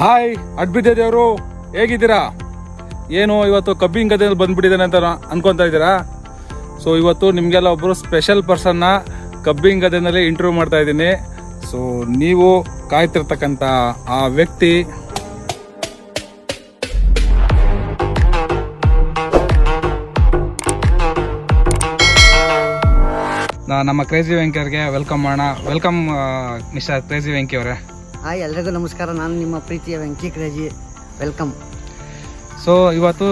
Hi ಅಡ್ಬಿದ್ದೇವರು ಹೇಗಿದ್ದೀರಾ? ಏನು, ಇವತ್ತು ಕಬ್ಬಿಂಗ್ ಗದ್ದೆಯಲ್ಲಿ ಬಂದ್ಬಿಟ್ಟಿದ್ದಾನೆ ಅಂತ ಅನ್ಕೊತಾ ಇದ್ದೀರಾ? ಸೊ ಇವತ್ತು ನಿಮಗೆಲ್ಲ ಒಬ್ಬರು ಸ್ಪೆಷಲ್ ಪರ್ಸನ್ನ ಕಬ್ಬಿಂಗ್ ಗದ್ದೆನಲ್ಲಿ ಇಂಟರ್ವ್ಯೂ ಮಾಡ್ತಾ ಇದ್ದೀನಿ. ಸೊ ನೀವು ಕಾಯ್ತಿರ್ತಕ್ಕಂಥ ಆ ವ್ಯಕ್ತಿ ನಮ್ಮ ಕ್ರೇಜಿ ವೆಂಕಿ ಅವ್ರಿಗೆ ವೆಲ್ಕಮ್ ಮಾಡೋಣ ವೆಲ್ಕಮ್ ಮಿಸ್ಟರ್ ಕ್ರೇಜಿ ವೆಂಕಿ ಅವರೇ ಹಾಯ್, ಎಲ್ರಿಗೂ ನಮಸ್ಕಾರ. ನಾನು ನಿಮ್ಮ ಪ್ರೀತಿಯ ವೆಂಕಿ ಕ್ರೇಜಿ ವೆಲ್ಕಮ್ ಸೊ ಇವತ್ತು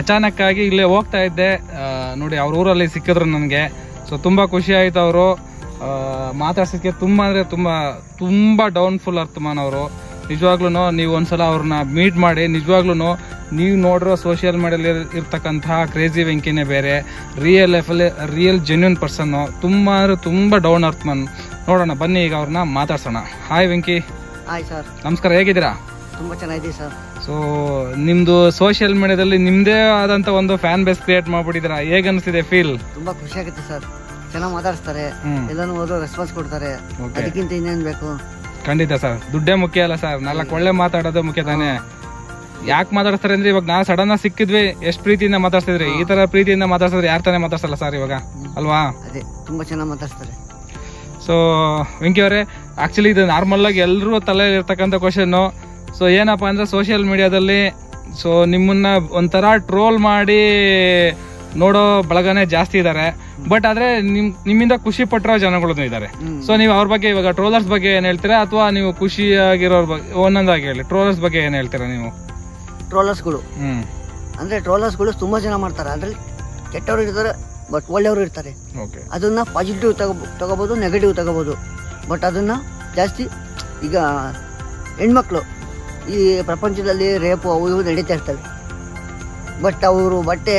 ಅಚಾನಕ್ ಆಗಿ ಇಲ್ಲೇ ಹೋಗ್ತಾ ಇದ್ದೆ. ನೋಡಿ, ಅವ್ರ ಊರಲ್ಲಿ ಸಿಕ್ಕಿದ್ರು ನನಗೆ. ಸೊ ತುಂಬ ಖುಷಿ ಆಯ್ತು ಅವರು. ಮಾತಾಡ್ಸೋಕ್ಕೆ ತುಂಬ ಅಂದ್ರೆ ತುಂಬ ತುಂಬ ಡೌನ್ಫುಲ್ ಅರ್ಥಮಾನ್ ಅವರು. ನಿಜವಾಗ್ಲೂ ನೀವು ಒಂದ್ಸಲ ಅವ್ರನ್ನ ಮೀಟ್ ಮಾಡಿ ನಿಜವಾಗ್ಲೂ ನೀವು ನೋಡಿರೋ ಸೋಷಿಯಲ್ ಮೀಡಿಯಲ್ಲಿ ಇರ್ತಕ್ಕಂತಹ ಕ್ರೇಜಿ ವೆಂಕಿನೇ ಬೇರೆ. ರಿಯಲ್ ಲೈಫಲ್ಲಿ ರಿಯಲ್ ಜೆನ್ಯೂನ್ ಪರ್ಸನ್ನು ತುಂಬ ಅಂದರೆ ತುಂಬ ಡೌನ್ ಅರ್ಥಮನ್ ನೋಡೋಣ, ಬನ್ನಿ ಈಗ ಅವ್ರನ್ನ ಮಾತಾಡ್ಸೋಣ. ಹಾಯ್ ವೆಂಕಿ. ಸರ್ ನಮಸ್ಕಾರ ಹೇಗಿದ್ದೀರಾ? ತುಂಬಾ ಚೆನ್ನಾಗಿದೆ ಸರ್ ಸೊ ನಿಮ್ದು ಸೋಷಿಯಲ್ ಮೀಡಿಯಾದಲ್ಲಿ ನಿಮ್ದೇ ಆದಂತ ಒಂದು ಫ್ಯಾನ್ ಬೇಸ್ ಕ್ರಿಯೇಟ್ ಮಾಡ್ಬಿಟ್ಟಿದ್ದೀರಾ? ಹೇಗ ಅನಿಸ್ತಿದೆ ಫೀಲ್ ತುಂಬಾ ಖುಷಿ ಆಗುತ್ತೆ ಸರ್ ಚೆನ್ನಾಗಿ ಮಾತಾಡಿಸ್ತಾರೆ. ಹ್ಮ್. ಎಲ್ಲಾನು ಹೋದ್ರು ರೆಸ್ಪಾನ್ಸ್ ಕೊಡ್ತಾರೆ. Okay. ಅದಕ್ಕಿಂತ ಇನ್ನೇನ್ ಬೇಕು? ಖಂಡಿತ ಸರ್ ದುಡ್ಡೇ ಮುಖ್ಯ ಅಲ್ಲ ಸರ್ ನಾಲ್ಕು ಒಳ್ಳೆ ಮಾತಾಡೋದು ಮುಖ್ಯ ತಾನೇ. ಯಾಕೆ ಮಾತಾಡ್ತಾರೆ ಅಂದ್ರೆ ಇವಾಗ ನಾವು ಸಡನ್ ಆಗಿ ಸಿಕ್ಕಿದ್ವಿ ಎಷ್ಟು ಪ್ರೀತಿಯಿಂದ ಮಾತಾಡ್ತಿದ್ರಿ ಈ ತರ ಪ್ರೀತಿಯಿಂದ ಮಾತಾಡ್ಸಿದ್ರೆ ಯಾರು ತಾನೇ ಮಾತಾಡ್ಸಲ್ಲ ಸರ್ ಇವಾಗ? ಅಲ್ವಾ? ಅದೇ ತುಂಬಾ ಚೆನ್ನಾಗಿ ಮಾತಾಡ್ಸ್ತಾರೆ. ಸೊ ವೆಂಕಿ ಅವರೇ ಆಕ್ಚುಲಿ ಇದು ನಾರ್ಮಲ್ ಆಗಿ ಎಲ್ಲರೂ ತಲೆ ಇರ್ತಕ್ಕಂಥ ಕ್ವಶನ್ ಸೊ ಏನಪ್ಪಾ ಅಂದ್ರೆ ಸೋಷಿಯಲ್ ಮೀಡಿಯಾದಲ್ಲಿ ಸೊ ನಿಮ್ಮನ್ನ ಒಂಥರ ಟ್ರೋಲ್ ಮಾಡಿ ನೋಡೋ ಬಳಗನೇ ಜಾಸ್ತಿ ಇದ್ದಾರೆ ಬಟ್ ಆದ್ರೆ ನಿಮ್ ನಿಮ್ಮಿಂದ ಖುಷಿ ಪಟ್ಟಿರೋ ಜನಗಳು ಇದ್ದಾರೆ. ಸೊ ನೀವು ಅವ್ರ ಬಗ್ಗೆ ಇವಾಗ ಟ್ರೋಲರ್ಸ್ ಬಗ್ಗೆ ಏನ್ ಹೇಳ್ತೀರಾ? ಅಥವಾ ನೀವು ಖುಷಿಯಾಗಿರೋರ್ ಬಗ್ಗೆ ಒಂದೊಂದಾಗಿ ಹೇಳಿ. ಟ್ರೋಲರ್ಸ್ ಬಗ್ಗೆ ಏನ್ ಹೇಳ್ತೀರಾ ನೀವು? ಟ್ರೋಲರ್ಸ್ಗಳು ಹ್ಮ್. ಅಂದರೆ ಟ್ರೋಲರ್ಸ್ಗಳು ತುಂಬಾ ಜನ ಮಾಡ್ತಾರೆ. ಅದರಲ್ಲಿ ಕೆಟ್ಟವರು ಇರ್ತಾರೆ ಬಟ್ ಒಳ್ಳೆಯವರು ಇರ್ತಾರೆ. ಅದನ್ನ ಪಾಸಿಟಿವ್ ತಗೋ ತಗೋಬೋದು ನೆಗೆಟಿವ್ ತಗೋಬೋದು. ಬಟ್ ಅದನ್ನ ಜಾಸ್ತಿ ಈಗ ಹೆಣ್ಮಕ್ಳು ಈ ಪ್ರಪಂಚದಲ್ಲಿ ರೇಪು ಅವು ಇವು ನಡೀತಾ ಇರ್ತವೆ. ಬಟ್ ಅವರು ಬಟ್ಟೆ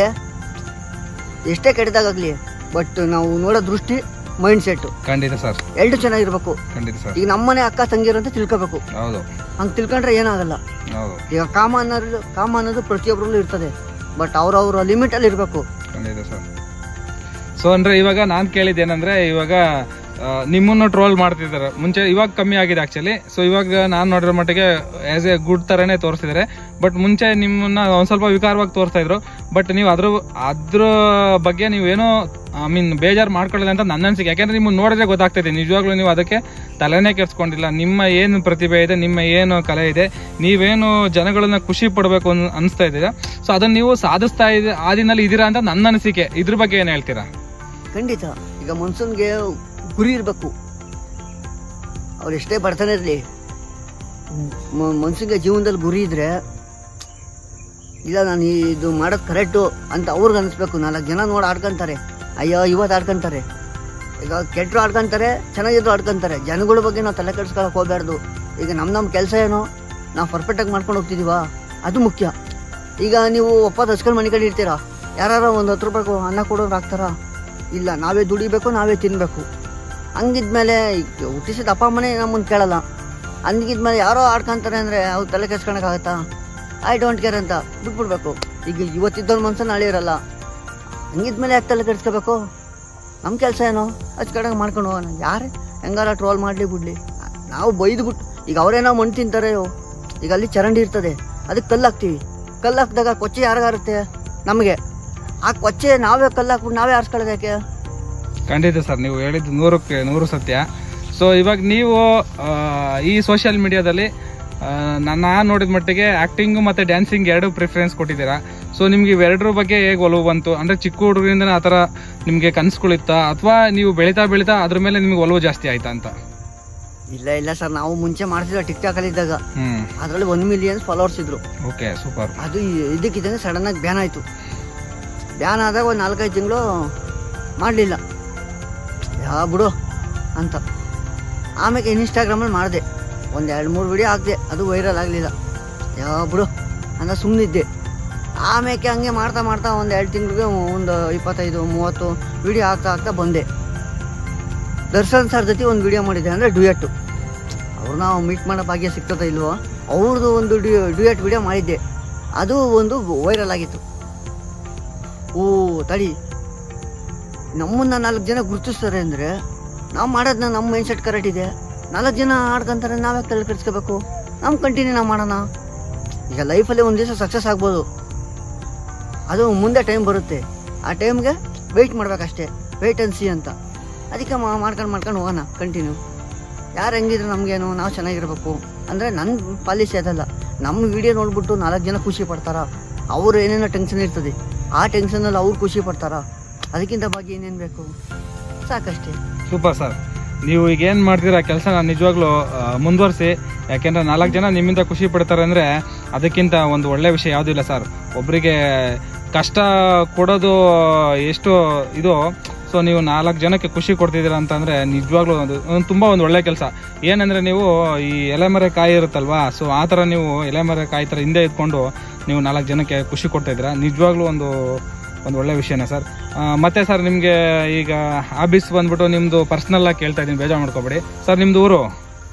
ಎಷ್ಟೇ ಕೆಟ್ಟದಾಗಲಿ ಬಟ್ ನಾವು ನೋಡೋ ದೃಷ್ಟಿ ಮೈಂಡ್ ಸೆಟ್ ಖಂಡಿತ ಸರ್. ಎರಡು ಚೆನ್ನಾಗಿರ್ಬೇಕು. ಖಂಡಿತ ಸರ್. ಈಗ ನಮ್ಮನೆ ಅಕ್ಕ ತಂಗಿರು ಅಂತ ತಿಳ್ಕೋಬೇಕು. ಹೌದು. ಹಂಗೆ ತಿಳ್ಕೊಂಡ್ರೆ ಏನಾಗಲ್ಲ. ಈಗ ಕಾಮ ಅನ್ನೋದು ಕಾಮ ಅನ್ನೋದು ಪ್ರತಿಯೊಬ್ಬರಲ್ಲೂ ಇರ್ತದೆ. ಬಟ್ ಅವ್ರವ್ರ ಲಿಮಿಟಲ್ಲಿ ಇರಬೇಕು ಖಂಡಿತ ಸರ್. ಸೊ ಅಂದ್ರೆ ಇವಾಗ ನಾನ್ ಕೇಳಿದ್ದೇನಂದ್ರೆ, ಇವಾಗ ನಿಮ್ಮನ್ನು ಟ್ರೋಲ್ ಮಾಡ್ತಿದ್ದಾರೆ. ಮುಂಚೆ ಇವಾಗ ಕಮ್ಮಿ ಆಗಿದೆ ಆಕ್ಚುಲಿ ಸೊ ಇವಾಗ ನಾನ್ ನೋಡಿರೋ ಮಟ್ಟಿಗೆ ಆಸ್ ಎ ಗುಡ್ ತರನೇ ತೋರಿಸ್ತಿದ್ದಾರೆ ಬಟ್ ಮುಂಚೆ ನಿಮ್ಮನ್ನ ಒಂದ್ ಸ್ವಲ್ಪ ವಿಕಾರವಾಗಿ ತೋರಿಸ್ತಾ ಇದ್ರು. ಬಟ್ ನೀವು ಅದ್ರ ಅದ್ರ ಬಗ್ಗೆ ನೀವೇನೋ ಐ ಮೀನ್ ಬೇಜಾರು ಮಾಡ್ಕೊಳ್ಳಿಲ್ಲ ಅಂತ ನನ್ನ ಅನ್ಸಿಕೆ. ಯಾಕಂದ್ರೆ ನಿಮ್ಮನ್ನ ನೋಡಿದ್ರೆ ಗೊತ್ತಾಗ್ತೈತೆ ನಿಜವಾಗ್ಲೂ ನೀವು ಅದಕ್ಕೆ ತಲೆನೇ ಕೆಡ್ಸ್ಕೊಂಡಿಲ್ಲ. ನಿಮ್ಮ ಏನು ಪ್ರತಿಭೆ ಇದೆ, ನಿಮ್ಮ ಏನು ಕಲೆ ಇದೆ, ನೀವೇನು ಜನಗಳನ್ನ ಖುಷಿ ಪಡಬೇಕು ಅನ್, ಅನಿಸ್ತಾ ಸೊ ಅದನ್ನ ನೀವು ಸಾಧಿಸ್ತಾ ಇದೆ ಆದಿನಲ್ಲಿ ಇದೀರಾ ಅಂತ ನನ್ನ ಅನಿಸಿಕೆ. ಇದ್ರ ಬಗ್ಗೆ ಏನ್ ಹೇಳ್ತೀರಾ? ಖಂಡಿತ. ಈಗ ಮನ್ಸೂನ್ಗೆ ಗುರಿ ಇರಬೇಕು. ಅವ್ರು ಎಷ್ಟೇ ಬರ್ತಾನೆ ಇರಲಿ ಮನ್ಸಿಗೆ ಜೀವನದಲ್ಲಿ ಗುರಿ ಇದ್ರೆ, ಇಲ್ಲ ನಾನು ಇದು ಮಾಡೋದು ಕರೆಕ್ಟು ಅಂತ ಅವ್ರಿಗೆ ಅನಿಸ್ಬೇಕು. ನಾಲ್ಕು ಜನ ನೋಡಿ ಆಡ್ಕೊಂತಾರೆ. ಅಯ್ಯೋ ಇವತ್ತು ಆಡ್ಕೊಂತಾರೆ. ಈಗ ಕೆಟ್ಟರು ಆಡ್ಕೊಂತಾರೆ, ಚೆನ್ನಾಗಿದ್ರು ಆಡ್ಕೊಂತಾರೆ. ಜನಗಳ ಬಗ್ಗೆ ನಾವು ತಲೆ ಕೆಡಿಸ್ಕೊಳಕ್ ಹೋಗಬಾರ್ದು ಈಗ ನಮ್ಮ ನಮ್ಮ ಕೆಲಸ ಏನೋ? ನಾವು ಪರ್ಫೆಕ್ಟಾಗಿ ಮಾಡ್ಕೊಂಡು ಹೋಗ್ತಿದೀವಾ? ಅದು ಮುಖ್ಯ. ಈಗ ನೀವು ಒಪ್ಪ ಹಚ್ಕೊಂಡು ಮನೆ ಕಡೆ ಇರ್ತೀರಾ? ಯಾರು ಒಂದು ಹತ್ತು ರೂಪಾಯಿ ಅನ್ನ ಕೊಡೋರು ಆಗ್ತಾರಾ? ಇಲ್ಲ, ನಾವೇ ದುಡಿಬೇಕು, ನಾವೇ ತಿನ್ಬೇಕು. ಹಂಗಿದ್ಮೇಲೆ ಹುಟ್ಟಿಸಿದ ಅಪ್ಪ ಅಮ್ಮನೇ ನಮ್ಮನ್ನು ಕೇಳಲ್ಲ. ಹಂಗಿದ್ಮೇಲೆ ಯಾರೋ ಆಡ್ಕೊಂತಾರೆ ಅಂದರೆ ಅವ್ರು ತಲೆ ಕೆಡ್ಸ್ಕೊಳಕ್ಕಾಗತ್ತಾ ಐ ಡೋಂಟ್ ಕೇರ್ ಅಂತ ಬಿಟ್ಬಿಡ್ಬೇಕು. ಈಗ ಇವತ್ತಿದ್ದವ್ರ ಮನ್ಸು ನಾಳೆ ಇರಲ್ಲ ಹಂಗಿದ್ಮೇಲೆ ಯಾಕೆ ತಲೆ ಕೆಡ್ಸ್ಕೋಬೇಕು? ನಮ್ಮ ಕೆಲಸ ಏನೋ? ಹಚ್ಕಡಂಗೆ ಮಾಡ್ಕೊಂಡು ಹೋಗೋಣ. ಯಾರು? ಹೆಂಗಾರ ಟ್ರೋಲ್ ಮಾಡಲಿ ಬಿಡಲಿ. ನಾವು ಬೈದ್ಬಿಟ್ಟು ಈಗ ಅವರೇನೋ ಮಣ್ಣು ತಿಂತಾರೆ ಈಗ ಅಲ್ಲಿ ಚರಂಡಿ ಇರ್ತದೆ. ಅದಕ್ಕೆ ಕಲ್ಲು ಹಾಕ್ತೀವಿ. ಕಲ್ಲು ಹಾಕಿದಾಗ ಕೊಚ್ಚೆ ಯಾರಿಗಾರುತ್ತೆ? ನಮಗೆ. ಆ ಕೊಚ್ಚೆ ನಾವೇ ಕಲ್ಲು ಹಾಕ್ಬಿಟ್ಟು ನಾವೇ ಆರಿಸ್ಕೊಳ್ಬೇಕು? ಖಂಡಿತ ಸರ್ ನೀವು ಹೇಳಿದ್ದು ನೂರಕ್ಕೆ ನೂರು ಸತ್ಯ. ಸೊ ಇವಾಗ ನೀವು ಈ ಸೋಷಿಯಲ್ ಮೀಡಿಯಾದಲ್ಲಿ ನನ್ನ ನೋಡಿದ ಮಟ್ಟಿಗೆ ಆ್ಯಕ್ಟಿಂಗು ಮತ್ತು ಡ್ಯಾನ್ಸಿಂಗ್ ಎರಡು ಪ್ರಿಫರೆನ್ಸ್ ಕೊಟ್ಟಿದ್ದೀರಾ. ಸೊ ನಿಮ್ಗೆ ಇವೆರಡರ ಬಗ್ಗೆ ಹೇಗೆ ಒಲವು ಬಂತು? ಅಂದರೆ ಚಿಕ್ಕ ಹುಡುಗರಿಂದ ಆ ಥರ ನಿಮಗೆ ಕನಸುಗಳಿತ್ತಾ ಅಥವಾ ನೀವು ಬೆಳೀತಾ ಬೆಳೀತಾ ಅದ್ರ ಮೇಲೆ ನಿಮ್ಗೆ ಒಲವು ಜಾಸ್ತಿ ಆಯ್ತಾ ಅಂತ? ಇಲ್ಲ ಇಲ್ಲ ಸರ್ ನಾವು ಮುಂಚೆ ಮಾಡ್ತಿದ್ವಿ ಟಿಕ್ ಟಾಕ್ ಅಲ್ಲಿ ಇದ್ದಾಗ. ಅದರಲ್ಲಿ ಒನ್ ಮಿಲಿಯನ್ ಫಾಲೋವರ್ಸ್ ಇದ್ರು. ಓಕೆ ಸೂಪರ್ ಅದು ಇದಕ್ಕಿದ್ದಂಗೆ ಸಡನ್ ಆಗಿ ಬ್ಯಾನ್ ಆಯ್ತು. ಬ್ಯಾನ್ ಆದಾಗ ಒಂದು ನಾಲ್ಕೈದು ತಿಂಗಳು ಮಾಡಲಿಲ್ಲ. ಯಾ ಬಿಡು ಅಂತ. ಆಮೇಲೆ ಇನ್ಸ್ಟಾಗ್ರಾಮಲ್ಲಿ ಮಾಡಿದೆ. ಒಂದು ಎರಡು ಮೂರು ವಿಡಿಯೋ ಹಾಕಿದೆ. ಅದು ವೈರಲ್ ಆಗಲಿಲ್ಲ. ಯಾ ಬಿಡು ಅಂತ ಸುಮ್ಮನಿದ್ದೆ ಆಮೇಲೆ ಹಂಗೆ ಮಾಡ್ತಾ ಮಾಡ್ತಾ ಒಂದು ಎರಡು ತಿಂಗಳಿಗೆ ಒಂದು ಇಪ್ಪತ್ತೈದು, ಮೂವತ್ತು ವಿಡಿಯೋ ಹಾಕ್ತಾ ಹಾಕ್ತಾ ಬಂದೆ. ದರ್ಶನ್ ಸರ್ ಜೊತೆ ಒಂದು ವಿಡಿಯೋ ಮಾಡಿದ್ದೆ ಅಂದರೆ ಡ್ಯೂಯೆಟ್ಟು ಅವ್ರು ನಾವು ಮೀಟ್ ಮಾಡೋ ಭಾಗ್ಯ ಸಿಕ್ತದ ಇಲ್ವೋ ಅವ್ರದ್ದು ಒಂದು ಡ್ಯೂ, ಡ್ಯೂಯೆಟ್ ವಿಡಿಯೋ ಮಾಡಿದ್ದೆ. ಅದು ಒಂದು ವೈರಲ್ ಆಗಿತ್ತು. ಓ, ತಡಿ. ನಮ್ಮನ್ನ ನಾಲ್ಕು ಜನ ಗುರುತಿಸ್ತಾರೆ ಅಂದರೆ ನಾವು ಮಾಡೋದನ್ನ ನಮ್ಮ ಮೈಂಡ್ ಸೆಟ್ ಕರೆಕ್ಟ್ ಇದೆ. ನಾಲ್ಕು ಜನ ಆಡ್ಕೊಂತಾರೆ ಯಾಕೆ ತಲೆ ಕೆಡಿಸ್ಕೋಬೇಕು. ನಮ್ಮ ಕಂಟಿನ್ಯೂ ನಾವು ಮಾಡೋಣ. ಈಗ ಲೈಫಲ್ಲಿ ಒಂದು ದಿವಸ ಸಕ್ಸಸ್ ಆಗ್ಬೋದು. ಅದು ಮುಂದೆ ಟೈಮ್ ಬರುತ್ತೆ. ಆ ಟೈಮ್ಗೆ ವೆಯ್ಟ್ ಮಾಡ್ಬೇಕಷ್ಟೇ. ವೆಯ್ಟ್ ಅಂಡ್ ಸಿ ಅಂತ. ಅದಕ್ಕೆ ಮಾಡ್ಕೊಂಡು ಮಾಡ್ಕೊಂಡು ಹೋಗೋಣ ಕಂಟಿನ್ಯೂ ಯಾರು ಹೆಂಗಿದ್ರು ನಮಗೇನು, ನಾವು ಚೆನ್ನಾಗಿರ್ಬೇಕು. ಅಂದರೆ ನನ್ನ ಪಾಲಿಸಿ ಅದಲ್ಲ. ನಮ್ಮ ವಿಡಿಯೋ ನೋಡ್ಬಿಟ್ಟು ನಾಲ್ಕು ಜನ ಖುಷಿ ಪಡ್ತಾರ? ಅವ್ರು ಏನೇನೋ ಟೆನ್ಷನ್ ಇರ್ತದೆ. ಆ ಟೆನ್ಷನಲ್ಲಿ ಅವ್ರು ಖುಷಿ ಪಡ್ತಾರ? ಅದಕ್ಕಿಂತ ಬಗ್ಗೆ ಏನೇನು ಬೇಕು? ಸಾಕಷ್ಟೇ. Super sir. ನೀವು ಈಗ ಏನು ಮಾಡ್ತೀರಾ ಕೆಲಸ ನಿಜವಾಗ್ಲೂ ಮುಂದುವರಿಸಿ. ಯಾಕೆಂದ್ರೆ ನಾಲ್ಕು ಜನ ನಿಮ್ಮಿಂದ ಖುಷಿ ಪಡ್ತಾರೆ ಅಂದರೆ ಅದಕ್ಕಿಂತ ಒಂದು ಒಳ್ಳೆ ವಿಷಯ ಯಾವುದೂ ಇಲ್ಲ ಸರ್. ಒಬ್ಬರಿಗೆ ಕಷ್ಟ ಕೊಡೋದು ಎಷ್ಟು ಇದು ಸೊ ನೀವು ನಾಲ್ಕು ಜನಕ್ಕೆ ಖುಷಿ ಕೊಡ್ತಿದ್ದೀರಾ ಅಂತಂದರೆ ನಿಜವಾಗ್ಲೂ ಒಂದು ತುಂಬ ಒಂದು ಒಳ್ಳೆ ಕೆಲಸ. ಏನಂದರೆ ನೀವು ಈ ಎಲೆಮರೆ ಕಾಯಿ ಇರುತ್ತಲ್ವಾ ಸೊ ಆ ಥರ ನೀವು ಎಲೆಮರೆ ಕಾಯಿ ಥರ ಹಿಂದೆ ಇದ್ಕೊಂಡು ನೀವು ನಾಲ್ಕು ಜನಕ್ಕೆ ಖುಷಿ ಕೊಡ್ತಾಯಿದ್ದೀರಾ ನಿಜವಾಗ್ಲೂ ಒಂದು ಒಂದು ಒಳ್ಳೆ ವಿಷಯನೇ ಸರ್. ಮತ್ತೆ ಸರ್ ನಿಮಗೆ ಈಗ ಆಫೀಸ್ ಬಂದ್ಬಿಟ್ಟು ನಿಮ್ಮದು ಪರ್ಸ್ನಲ್ಲಾಗಿ ಕೇಳ್ತಾ ಇದ್ದೀನಿ ಬೇಜಾರು ಮಾಡ್ಕೋಬೇಡಿ. ಸರ್ ನಿಮ್ಮದು ಊರು?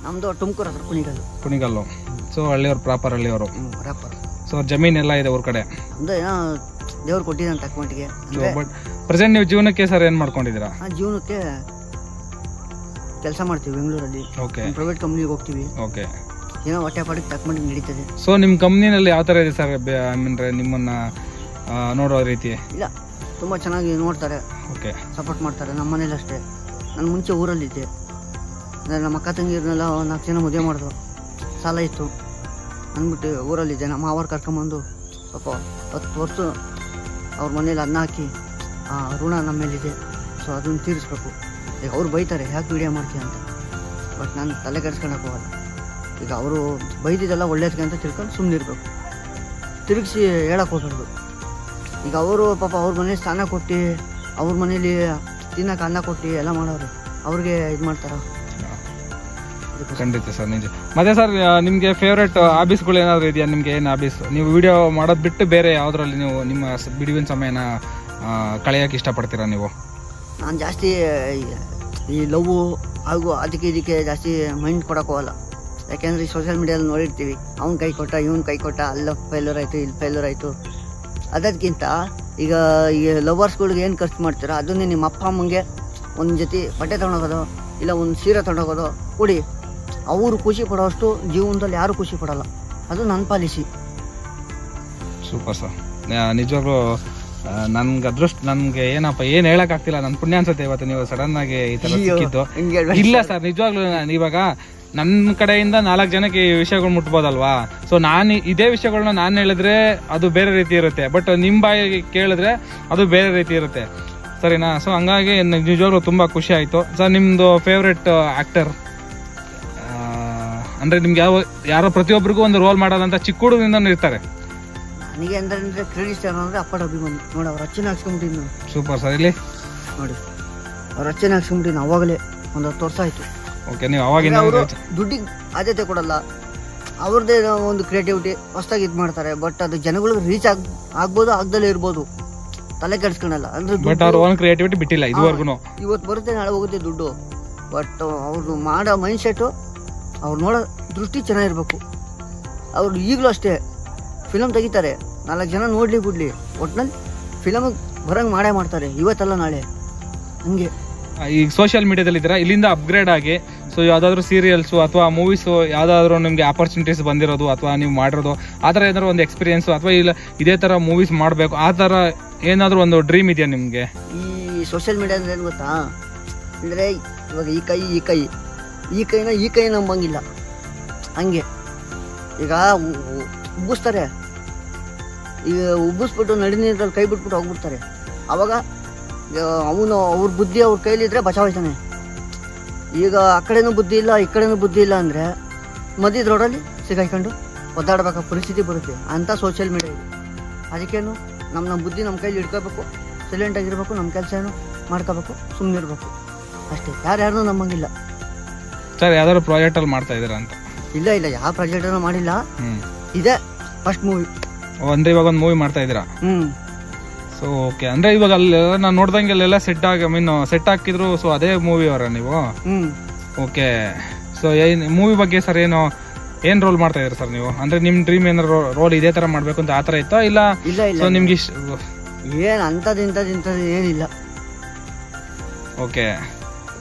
ನಮ್ಮದು ತುಮಕೂರು ಹತ್ರ ಕುಣಿಗಲ್ಲು ಕುಣಿಗಲ್ಲು ಸೊ ಹಳ್ಳಿಯವರು ಪ್ರಾಪರ್ ಹಳ್ಳಿಯವರು. ಪ್ರಾಪರ್ ಸೊ ಜಮೀನೆಲ್ಲ ಇದೆ ಊರ ಕಡೆ? ದೇವ್ರು ಕೊಟ್ಟಿದ್ದಂತ ಅಕೌಂಟಿಗೆ ಬಟ್ ಪ್ರೆಸೆಂಟ್ ನೀವು ಜೀವನಕ್ಕೆ ಸರ್ ಏನು ಮಾಡ್ಕೊಂಡಿದ್ದೀರಾ? ಆ ಜೀವನಕ್ಕೆ ಕೆಲಸ ಮಾಡ್ತೀವಿ ಬೆಂಗಳೂರಲ್ಲಿ. ಓಕೆ ಪ್ರೈವೇಟ್ ಕಂಪ್ನಿಗೆ ಹೋಗ್ತೀವಿ. ಓಕೆ ಏನೋ ಹೊಟ್ಟೆ ಪಾಡಿಗೆ ತಕ್ಕೊಂಡು ನಡೀತದೆ. ಸೊ ನಿಮ್ಮ ಕಂಪ್ನಿನಲ್ಲಿ ಯಾವ ಥರ ಇದೆ ಸರ್? ಐ ಮೀನ್ ನಿಮ್ಮನ್ನು ನೋಡೋ ರೀತಿ? ಇಲ್ಲ ತುಂಬ ಚೆನ್ನಾಗಿ ನೋಡ್ತಾರೆ. ಓಕೆ ಸಪೋರ್ಟ್ ಮಾಡ್ತಾರೆ. ನಮ್ಮ ಮನೇಲಿ ಅಷ್ಟೇ. ನಾನು ಮುಂಚೆ ಊರಲ್ಲಿದ್ದೆ. ಅಂದರೆ ನಮ್ಮ ಅಕ್ಕ ತಂಗಿರನ್ನೆಲ್ಲ ನಾಲ್ಕು ಜನ ಮದುವೆ ಮಾಡಿದ್ರು. ಸಾಲ ಇತ್ತು. ಅಂದ್ಬಿಟ್ಟು ಊರಲ್ಲಿದ್ದೆ. ನಮ್ಮ ಮಾವರು ಕರ್ಕೊಂಬಂದು ಸ್ವಲ್ಪ ಹತ್ತು ವರ್ಷ ಅವ್ರ ಮನೇಲಿ ಅನ್ನ ಹಾಕಿ ಆ ಋಣ ನಮ್ಮ ಮೇಲಿದೆ. ಸೊ ಅದನ್ನು ತೀರಿಸ್ಬೇಕು. ಈಗ ಅವ್ರು ಬೈತಾರೆ, ಯಾಕೆ ವಿಡಿಯೋ ಮಾಡ್ತೀಯ ಅಂತ? ಬಟ್ ನಾನು ತಲೆ ಕೆಡಿಸ್ಕೊಳಕ್ಕೆ ಹೋಗಲ್ಲ. ಈಗ ಅವರು ಬೈದಿದ್ದೆಲ್ಲ ಒಳ್ಳೇದಕ್ಕೆ ಅಂತ ತಿಳ್ಕೊಂಡು ಸುಮ್ಮನೆ ಇರಬೇಕು. ತಿರುಗಿಸಿ ಹೇಳಕ್ಕೆ ಹೋಗ್ಬಾರ್ದು. ಈಗ ಅವರು ಪಾಪ ಅವ್ರ ಮನೇಲಿ ಸ್ನಾನ ಕೊಟ್ಟು, ಅವ್ರ ಮನೇಲಿ ತಿನ್ನೋಕೆ ಅನ್ನ ಕೊಟ್ಟು ಎಲ್ಲ ಮಾಡೋರು, ಅವ್ರಿಗೆ ಇದು ಮಾಡ್ತಾರ? ಖಂಡಿತ ಸರ್, ನಿಜ. ಮತ್ತೆ ಸರ್ ನಿಮಗೆ ಫೇವ್ರೆಟ್ ಆಫೀಸ್ಗಳು ಏನಾದರೂ ಇದೆಯಾ? ನಿಮಗೆ ಏನು ಆಫೀಸ್ ನೀವು ವಿಡಿಯೋ ಮಾಡೋದು ಬಿಟ್ಟು ಬೇರೆ ಯಾವುದರಲ್ಲಿ ನೀವು ನಿಮ್ಮ ಬಿಡುವಿನ ಸಮಯನ ಆ, ಕಳೆಯೋಕೆ ಇಷ್ಟಪಡ್ತೀರಾ ನೀವು? ನಾನು ಜಾಸ್ತಿ ಈ- ಲವ್ ಹಾಗೂ ಅದಕ್ಕೆ ಇದಕ್ಕೆ ಜಾಸ್ತಿ ಮೈಂಡ್ ಕೊಡಕ್ಕೆ ಹೋಗಲ್ಲ. ಯಾಕೆಂದ್ರೆ ಈ ಸೋಷಿಯಲ್ ಮೀಡಿಯಲ್ಲಿ ನೋಡಿರ್ತೀವಿ ಅವ್ನ ಕೈ ಕೊಟ್ಟ ಇವನ್ ಕೈ ಕೊಟ್ಟ ಅಲ್ಲ ಫೇಲ್ಯೂರ್ ಆಯಿತು ಇಲ್ಲಿ ಫೇಲ್ಯೂರ್ ಆಯಿತು. ಅದಕ್ಕಿಂತ ಈಗ ಈ ಲವರ್ಸ್ಗಳಿಗೆ ಏನು ಖರ್ಚು ಮಾಡ್ತೀರಾ? ಅದನ್ನೇ ನಿಮ್ಮ ಅಪ್ಪ ಅಮ್ಮಂಗೆ ಒಂದು ಜೊತೆ ಬಟ್ಟೆ ತೊಗೊಂಡೋಗೋದು ಇಲ್ಲ ಒಂದು ಸೀರೆ ತೊಗೊಂಡೋಗೋದು ಕೊಡಿ. ಅವರು ಖುಷಿ ಪಡೋಷ್ಟು ಜೀವನದಲ್ಲಿ ಯಾರು ಖುಷಿ ಪಡೋಲ್ಲ. ಅದು ನನ್ನ ಪಾಲಿಸಿ ಸೂಪರ್ ಸರ್ ನಿಜವಾಗ್ಲೂ ನನ್ಗೆ ಅದೃಷ್ಟ ನನ್ಗೆ ಏನಪ್ಪ ಏನ್ ಹೇಳಕ್ ಆಗ್ತಿಲ್ಲ ನನ್ ಪುಣ್ಯ ಅನ್ಸುತ್ತೆ ಇವತ್ತು ನೀವು ಸಡನ್ ಆಗಿ ಈ ತರ ಸಿಕ್ಕಿದ್ದು. ಇಲ್ಲ ಸರ್. ನಿಜವಾಗ್ಲೂ ನಾನು ಇವಾಗ ನನ್ನ ಕಡೆಯಿಂದ ನಾಲ್ಕು ಜನಕ್ಕೆ ಈ ವಿಷಯಗಳು ಮುಟ್ಬೋದಲ್ವಾ? ಸೊ ನಾನು ಇದೇ ವಿಷಯಗಳನ್ನ ನಾನು ಹೇಳಿದ್ರೆ ಅದು ಬೇರೆ ರೀತಿ ಇರುತ್ತೆ. ಬಟ್ ನಿಮ್ ಬಾಯಿಗೆ ಕೇಳಿದ್ರೆ ಅದು ಬೇರೆ ರೀತಿ ಇರುತ್ತೆ. ಸರಿನಾ? ಸೊ ಹಂಗಾಗಿ ನಿಜವಾಗ್ಲೂ ತುಂಬಾ ಖುಷಿ ಆಯ್ತು. ಸರ್ ನಿಮ್ದು ಫೇವ್ರೆಟ್ ಆಕ್ಟರ್ ಅಂದ್ರೆ ನಿಮ್ಗೆ ಯಾವ ಯಾರೋ ಪ್ರತಿಯೊಬ್ಬರಿಗೂ ಒಂದು ರೋಲ್ ಮಾಡೋದಂತ ಚಿಕ್ಕ ಹುಡುಗರಿಂದ ಇರ್ತಾರೆ. ನನಗೆ ಅಂದ್ರೆ ಅಂದ್ರೆ ಕ್ರೆಡಿಟ್ ಸ್ಟಾರ್ ಅಂದ್ರೆ ಅಪ್ಪಡ ಅಭಿಮಾನಿ. ನೋಡಿ ಅವ್ರ ರಚನೆ ಹಾಕ್ಸ್ಕೊಂಬಿಟ್ಟಿದ್ದು ನಾನು. ಸೂಪರ್ ಸರ್ ಇಲ್ಲಿ ನೋಡಿ ಅವ್ರ ರಚನೆ ಹಾಕ್ಸ್ಕೊಂಬಿಟ್ಟಿದ್ದು ಅವಾಗಲೇ ಒಂದು ಹತ್ತು ವರ್ಷ ಆಯ್ತು. ಓಕೆ ನೀವು ಅವಾಗಿಂದ ಅವರು ದುಡ್ಡಿಗೆ ಆದ್ಯತೆ ಕೊಡಲ್ಲ. ಅವ್ರದ್ದೇ ಒಂದು ಕ್ರಿಯೇಟಿವಿಟಿ ಹೊಸದಾಗಿ ಇದು ಮಾಡ್ತಾರೆ ಬಟ್ ಅದು ಜನಗಳಿಗೆ ರೀಚ್ ಆಗ್ ಆಗ್ಬೋದು ಆಗ್ದಲೇ ಇರ್ಬೋದು. ತಲೆ ಕೆಡ್ಸ್ಕೊಳಲ್ಲ. ಅಂದ್ರೆ ಬಟ್ ದುಡ್ಡು ಅವ್ರ ಓನ್ ಕ್ರಿಯೇಟಿವಿಟಿ ಬಿಟ್ಟಿಲ್ಲ ಇದುವರೆಗೂ ಇವತ್ತು ಬರುತ್ತೆ ನಾಳೆ ಹೋಗುತ್ತೆ ದುಡ್ಡು. ಬಟ್ ಅವ್ರು ಮಾಡೋ ಮೈಂಡ್ ಸೆಟ್ ಅವ್ರು ನೋಡೋ ದೃಷ್ಟಿ ಚೆನ್ನಾಗಿರ್ಬೇಕು. ಅವ್ರು ಈಗಲೂ ಅಷ್ಟೇ. ಫಿಲಮ್ ತೆಗಿತಾರೆ. ನಾಲ್ಕು ಜನ ನೋಡ್ಲಿ ಬಿಡ್ಲಿ. ಒಟ್ನಲ್ಲಿ ಫಿಲಮ್ ಬರಂಗ್ ಮಾಡೇ ಮಾಡ್ತಾರೆ ಇವತ್ತಲ್ಲ ನಾಳೆ. ಹಂಗೆ. ಈಗ ಸೋಷಿಯಲ್ ಮೀಡಿಯಾದಲ್ಲಿ ಇದ್ದೀರಾ? ಇಲ್ಲಿಂದ ಅಪ್ಗ್ರೇಡ್ ಆಗಿ ಸೊ ಯಾವ್ದಾದ್ರು ಸೀರಿಯಲ್ಸು ಅಥವಾ ಮೂವೀಸ್ ಯಾವ್ದಾದ್ರು ನಿಮ್ಗೆ ಆಪರ್ಚುನಿಟೀಸ್ ಬಂದಿರೋದು ಅಥವಾ ನೀವು ಮಾಡಿರೋದು ಆ ಥರ ಏನಾದ್ರು ಒಂದು ಎಕ್ಸ್ಪೀರಿಯನ್ಸ್ ಅಥವಾ ಇಲ್ಲ ಇದೇ ಥರ ಮೂವೀಸ್ ಮಾಡಬೇಕು ಆ ಥರ ಏನಾದರೂ ಒಂದು ಡ್ರೀಮ್ ಇದೆಯಾ ನಿಮಗೆ? ಈ ಸೋಷಿಯಲ್ ಮೀಡಿಯಾ ಅಂದ್ರೆ ಏನು ಗೊತ್ತಾ? ಅಂದರೆ ಇವಾಗ ಈ ಕೈ ಈ ಕೈ. ಈ ಕೈನ ಈ ಕೈ ನಂಬಂಗಿಲ್ಲ. ಹಂಗೆ. ಈಗ ಉಬ್ಬಿಸ್ತಾರೆ ಉಬ್ಬಿಸ್ಬಿಟ್ಟು ನಡಿ ನೀರಲ್ಲಿ ಕೈ ಬಿಟ್ಬಿಟ್ಟು ಹೋಗ್ಬಿಡ್ತಾರೆ. ಅವಾಗ ಅವನು ಅವ್ರ ಬುದ್ಧಿ ಅವ್ರ ಕೈಲಿದ್ರೆ ಬಚಾವಾಯ್ತಾನೆ ಈಗ ಆ ಕಡೆನೂ ಬುದ್ಧಿ ಇಲ್ಲ ಈ ಕಡೆನೂ ಬುದ್ಧಿ ಇಲ್ಲ ಅಂದರೆ ಮಧ್ಯದ ರೋಡಲ್ಲಿ ಸಿಗಾಯ್ಕೊಂಡು ಒದ್ದಾಡ್ಬೇಕಾ ಪರಿಸ್ಥಿತಿ ಬರುತ್ತೆ. ಅಂತ ಸೋಷಿಯಲ್ ಮೀಡಿಯಾ ಇದೆ. ಅದಕ್ಕೇನು ನಮ್ಮ ನಮ್ಮ ಬುದ್ಧಿ ನಮ್ಮ ಕೈಲಿ ಇಟ್ಕೋಬೇಕು ಸೈಲೆಂಟ್ ಆಗಿರಬೇಕು ನಮ್ಮ ಕೆಲಸ ಏನು ಮಾಡ್ಕೋಬೇಕು ಸುಮ್ಮನೆ ಇರಬೇಕು ಅಷ್ಟೇ ಯಾರ್ಯಾರನ್ನೂ ನಂಬಂಗಿಲ್ಲ. ಸರ್ ಯಾವ್ದಾದ್ರು ಪ್ರಾಜೆಕ್ಟಲ್ಲಿ ಮಾಡ್ತಾ ಇದ್ದೀರಾ ಅಂತ? ಇಲ್ಲ ಇಲ್ಲ. ಯಾವ ಪ್ರಾಜೆಕ್ಟನ್ನು ಮಾಡಿಲ್ಲ. ಇದೆ. ಫಸ್ಟ್ ಮೂವಿ ಅಂದ್ರೆ ಇವಾಗ ಒಂದು ಮೂವಿ ಮಾಡ್ತಾ ಇದೀರಾ ಹ್ಞೂ ಸೊ ಓಕೆ ಅಂದ್ರೆ ಇವಾಗ ಅಲ್ಲಿ ನಾನು ನೋಡ್ದಂಗೆ ಅಲ್ಲೆಲ್ಲ ಸೆಟ್ ಆಗಿ ಐ ಮೀನ್ ಸೆಟ್ ಹಾಕಿದ್ರು ಸೊ ಅದೇ ಮೂವಿ ಅವರ ನೀವು? ಓಕೆ ಸೊ ಏನ್ ಮೂವಿ ಬಗ್ಗೆ ಸರ್ ಏನು ಏನ್ ರೋಲ್ ಮಾಡ್ತಾ ಇದ್ರಿ ಸರ್ ನೀವು? ಅಂದ್ರೆ ನಿಮ್ ಡ್ರೀಮ್ ಏನಾದ್ರು ರೋಲ್ ಇದೇ ತರ ಮಾಡ್ಬೇಕು ಅಂತ ಆತರ ಇತ್ತಾ ಇತ್ತೋ? ಇಲ್ಲ ಇಲ್ಲ ಇಲ್ಲ ಸೊ ನಿಮ್ಗೆ ಇಷ್ಟ ಏನು ಅಂಥದ್ದು ಇಂಥದ್ದು ಇಂಥದ್ದು ಏನಿಲ್ಲ. ಓಕೆ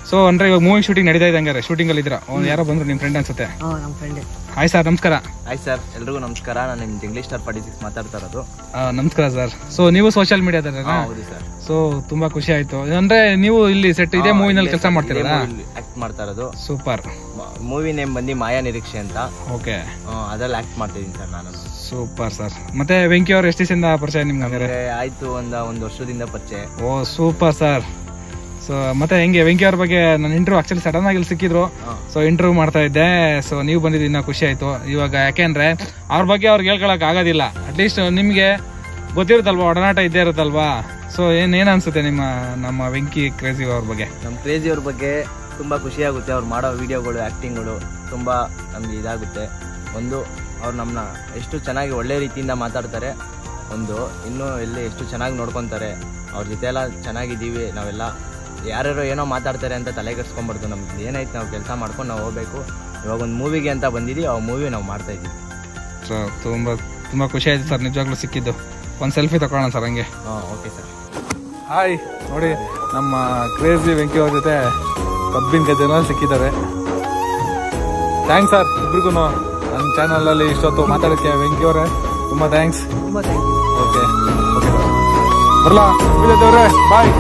ಸೊ ಅಂದ್ರೆ ಇವಾಗ ಮೂವಿ ಶೂಟಿಂಗ್ ನಡೀತಾ ಇದೆ ಹಂಗಾರೆ ಶೂಟಿಂಗ್ ಅಲ್ಲಿ ಇದ್ರ ಅವ್ನು ಯಾರೋ ಬಂದ್ರು ನಿಮ್ ಫ್ರೆಂಡ್ ಅನ್ಸುತ್ತೆ. ಹಾ ನಮ್ಮ ಫ್ರೆಂಡೇ ಹಾಯ್ ಸರ್ ನಮಸ್ಕಾರ. ಹಾಯ್ ಸರ್ ಎಲ್ರಿಗೂ ನಮಸ್ಕಾರ. ನಾನು ನಿಮ್ದು ಇಂಗ್ಲೀಷ್ ಸ್ಟಾರ್ ಫಾರ್ಟಿ ಸಿಕ್ಸ್ ಮಾತಾಡ್ತಾ ಇರೋದು. ಆ, ನಮಸ್ಕಾರ ಸರ್ ಸೊ ನೀವು ಸೋಷಿಯಲ್ ಮೀಡಿಯಾದಲ್ಲ ಹೌದು ಸರ್ ಸೊ ತುಂಬಾ ಖುಷಿ ಆಯ್ತು. ಅಂದ್ರೆ ನೀವು ಇಲ್ಲಿ ಸೆಟ್ ಇದೇ ಮೂವಿನಲ್ಲಿ ಕೆಲಸ ಮಾಡ್ತೀರಲ್ಲ ಆಕ್ಟ್ ಮಾಡ್ತಾ ಇರೋದು. ಸೂಪರ್ ಮೂವಿ ನೇಮ್ ಬಂದು ಮಾಯಾ ನಿರೀಕ್ಷೆ ಅಂತ. ಓಕೆ ಅದ್ರಲ್ಲಿ ಆಕ್ಟ್ ಮಾಡ್ತಿದ್ದೀನಿ ಸರ್ ನಾನು. ಸೂಪರ್ ಸರ್ ಮತ್ತೆ ವೆಂಕಿ ಅವ್ರು ಎಷ್ಟು ದಿವಸದಿಂದ ಪರಿಚಯ ನಿಮ್ಗೆ ಹಂಗಾರೆ? ಆಯ್ತು ಒಂದ ಒಂದು ವರ್ಷದಿಂದ ಪರಿಚಯ. ಓ ಸೂಪರ್ ಸರ್ ಸೊ ಮತ್ತೆ ಹೆಂಗೆ ವೆಂಕಿ ಅವ್ರ ಬಗ್ಗೆ ನನ್ನ ಇಂಟರ್ವ್ಯೂ ಆಕ್ಚುಲಿ ಸಡನ್ ಆಗಿ ಇಲ್ಲಿ ಸಿಕ್ಕಿದ್ರು. ಸೊ ಇಂಟರ್ವ್ಯೂ ಮಾಡ್ತಾ ಇದ್ದೆ. ಸೊ ನೀವು ಬಂದಿದ್ದು ಇನ್ನೂ ಖುಷಿ ಆಯ್ತು. ಇವಾಗ ಯಾಕೆಂದ್ರೆ ಅವ್ರ ಬಗ್ಗೆ ಅವ್ರಿಗೆ ಹೇಳ್ಕೊಳಕ್ ಆಗೋದಿಲ್ಲ. ಅಟ್ಲೀಸ್ಟ್ ನಿಮ್ಗೆ ಗೊತ್ತಿರುತ್ತಲ್ವಾ ಒಡನಾಟ ಇದ್ದೇ ಇರುತ್ತಲ್ವಾ? ಸೊ ಏನ್ ಏನ್ ಅನ್ಸುತ್ತೆ ನಿಮ್ಮ ನಮ್ಮ ವೆಂಕಿ ಕ್ರೇಜಿ ಅವ್ರ ಬಗ್ಗೆ? ನಮ್ಮ ಕ್ರೇಜಿ ಅವ್ರ ಬಗ್ಗೆ ತುಂಬಾ ಖುಷಿ ಆಗುತ್ತೆ. ಅವ್ರು ಮಾಡೋ ವಿಡಿಯೋಗಳು ಆ್ಯಕ್ಟಿಂಗ್ಗಳು ತುಂಬಾ ನಮ್ಗೆ ಇದಾಗುತ್ತೆ. ಒಂದು ಅವ್ರು ನಮ್ಮನ್ನ ಎಷ್ಟು ಚೆನ್ನಾಗಿ ಒಳ್ಳೆ ರೀತಿಯಿಂದ ಮಾತಾಡ್ತಾರೆ. ಒಂದು ಇನ್ನೂ ಎಲ್ಲಿ ಎಷ್ಟು ಚೆನ್ನಾಗಿ ನೋಡ್ಕೊತಾರೆ. ಅವ್ರ ಜೊತೆ ಎಲ್ಲ ಚೆನ್ನಾಗಿದ್ದೀವಿ ನಾವೆಲ್ಲ ಯಾರ್ಯಾರೋ ಏನೋ ಮಾತಾಡ್ತಾರೆ ಅಂತ ತಲೆ ಕೆಡ್ಸ್ಕೊಂಬಾರ್ದು ನಮ್ಗೆ ಏನಾಯ್ತು ನಾವು ಕೆಲಸ ಮಾಡ್ಕೊಂಡು ನಾವು ಹೋಗ್ಬೇಕು. ಇವಾಗ ಒಂದು ಮೂವಿಗೆ ಅಂತ ಬಂದಿದ್ದೀವಿ ಆ ಮೂವಿ ನಾವು ಮಾಡ್ತಾ ಇದ್ದೀವಿ. ಸರ್ ತುಂಬ ತುಂಬ ಖುಷಿ ಆಯ್ತು ಸರ್ ನಿಜವಾಗ್ಲೂ ಸಿಕ್ಕಿದ್ದು. ಒಂದು ಸೆಲ್ಫಿ ತಗೊಳ್ಳೋಣ ಸರ್ ಹಂಗೆ. ಹಾಂ ಓಕೆ ಸರ್ ಹಾಯ್ ನೋಡಿ ನಮ್ಮ ಕ್ರೇಜಿ ವೆಂಕಿ ಅವ್ರ ಜೊತೆ ಕಬ್ಬಿನ ಗದ್ದೆನ ಸಿಕ್ಕಿದ್ದಾರೆ. ಥ್ಯಾಂಕ್ಸ್ ಸರ್ ಇಬ್ರಿಗೂ ನನ್ನ ಚಾನಲಲ್ಲಿ ಇಷ್ಟೊತ್ತು ಮಾತಾಡೋಕ್ಕೆ ವೆಂಕಿ ಅವರೇ ತುಂಬ ಥ್ಯಾಂಕ್ಸ್ ತುಂಬ thank you okay okay sir ಬರಲಾ ಬಾಯ್